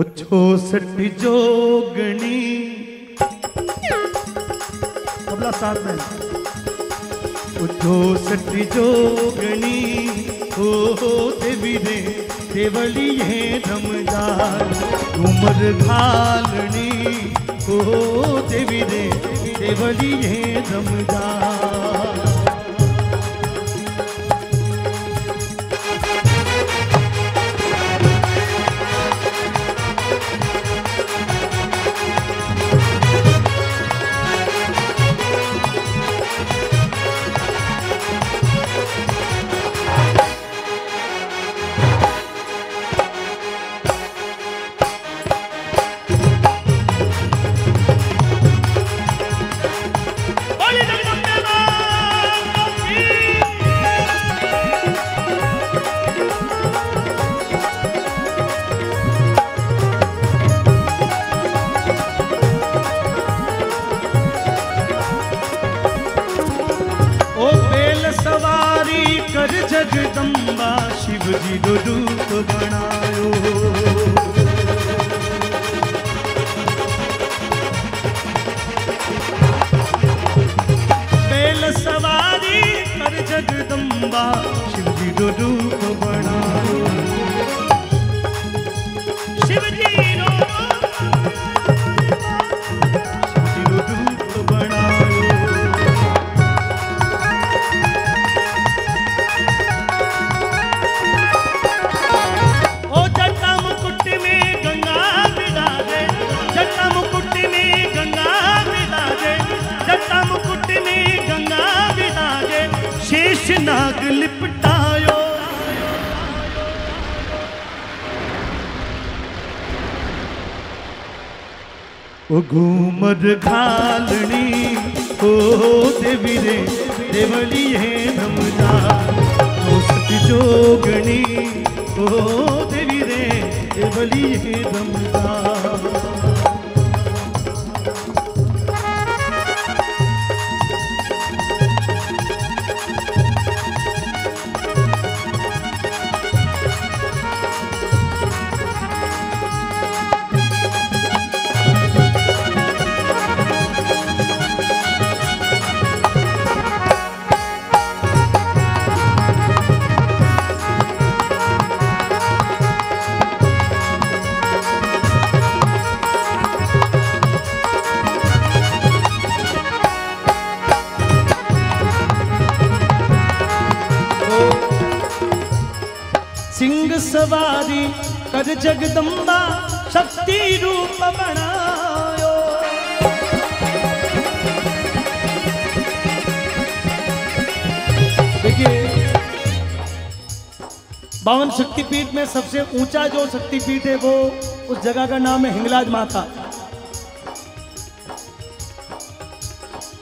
उछो सट जोगणी साथ में। उछो सट जोगणी हो हो, देवी रे देवली है रमदार उमर घालणी हो देवी रे देवली है रमदार शिव जी जो ओ घूमर घालनी, ओ देवी रे देवली है नमदा ओ सत जोगणी ओ देवी रे देवली है नमदा सवारी कर जगदम्बा शक्ति रूप बनायो। देखिए, बावन शक्तिपीठ में सबसे ऊँचा जो शक्तिपीठ है वो उस जगह का नाम है हिंगलाज माता।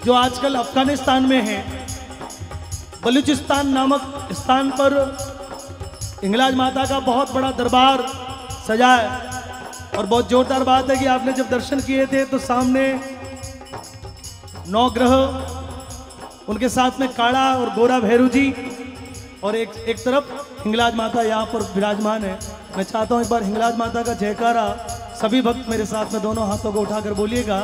जो आजकल अफ़गानिस्तान में है, बलूचिस्तान नामक स्थान पर हिंगलाज माता का बहुत बड़ा दरबार सजा है। और बहुत जोरदार बात है कि आपने जब दर्शन किए थे तो सामने नौ ग्रह उनके साथ में काड़ा और गोरा भैरू जी और एक एक तरफ़ हिंगलाज माता यहाँ पर विराजमान है। मैं चाहता हूँ एक बार हिंगलाज माता का जयकारा सभी भक्त मेरे साथ में दोनों हाथों को उठाकर बोलिएगा।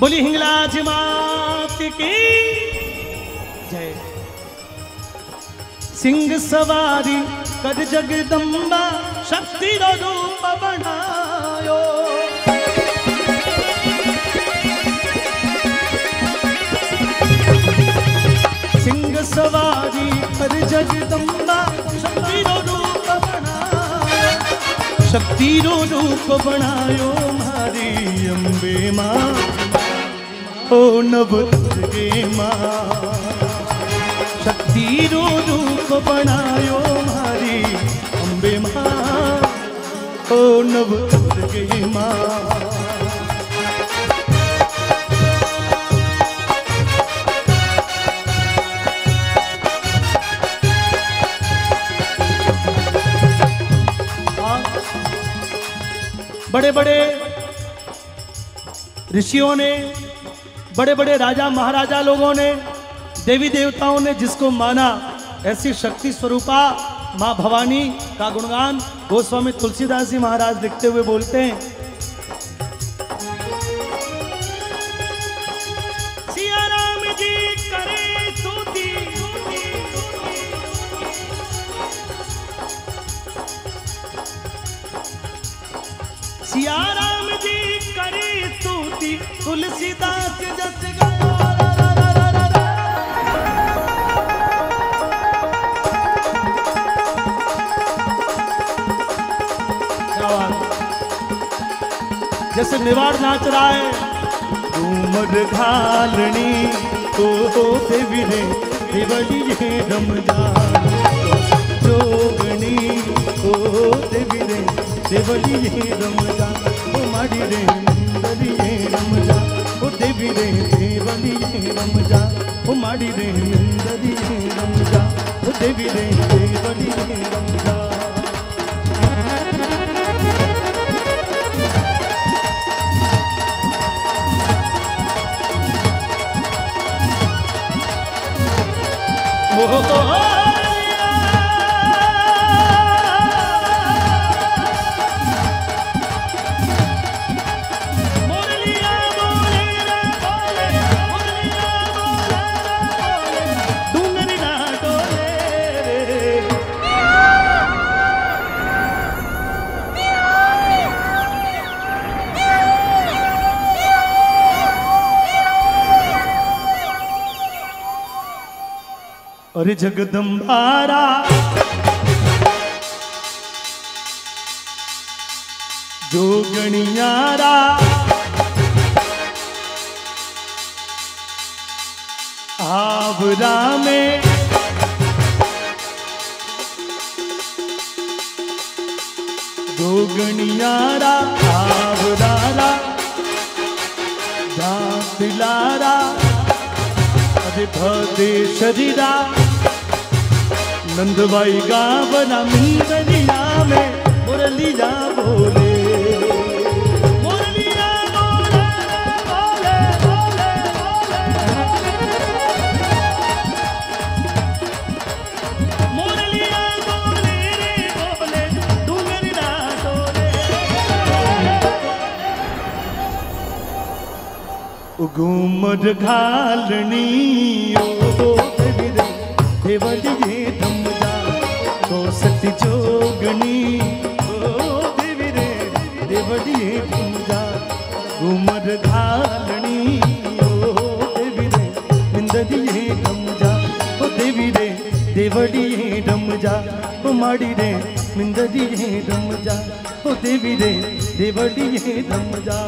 बोली हिंगलाज मात की जय। सिंह सवारी कर जगदम्बा, शक्ति रूप बनायो सिंह सवारी कर जगदम्बा, शक्ति रूप बनायो शक्ति रूप बनायो मारी अम्बे माँ, ओ नव दुर्गे माँ। बनायो मारी अम्बे ओ नव माँ। बड़े बड़े ऋषियों ने बड़े बड़े राजा, महाराजा लोगों ने, देवी देवताओं ने जिसको माना ऐसी शक्ति स्वरूपा माँ भवानी का गुणगान गोस्वामी तुलसीदास जी महाराज लिखते हुए बोलते हैं। सिया राम जी करे स्तुति तुलसीदास जस जैसे निवाड़ नाच रहा है। घूमर घालनी तो देवी रे देवली ये रमज़ान जोगनी ओ देवी रे देवली ये रमज़ान ओ माड़ी रे नंदरी ये रमज़ान ओ देवी रे देवली ये रमज़ान ओ माड़ी रे नंदरी ये रमज़ान ओ देवी रे देवली ये रमज़ान। 哦 अरे जगदम्बारा। जोगणियारा आवरा में। जोगणियारा आवरारा दातिलारा अरे भदे शरीरा। नंदबाई भाई मिंदनिया बना मुरलिया बोले। मुरलिया बोले बोले घूमर घालनी ओ देवी रे देवलिए धमजा तो सती जोगनी ओ देवी रे देवलिए धमजा घूमर घालनी ओ देवी रे निंदलिए धमजा ओ देवी रे देवलिए धमजा ओ माड़ी रे निंदलिए धमजा ओ देवी रे देवलिए धमजा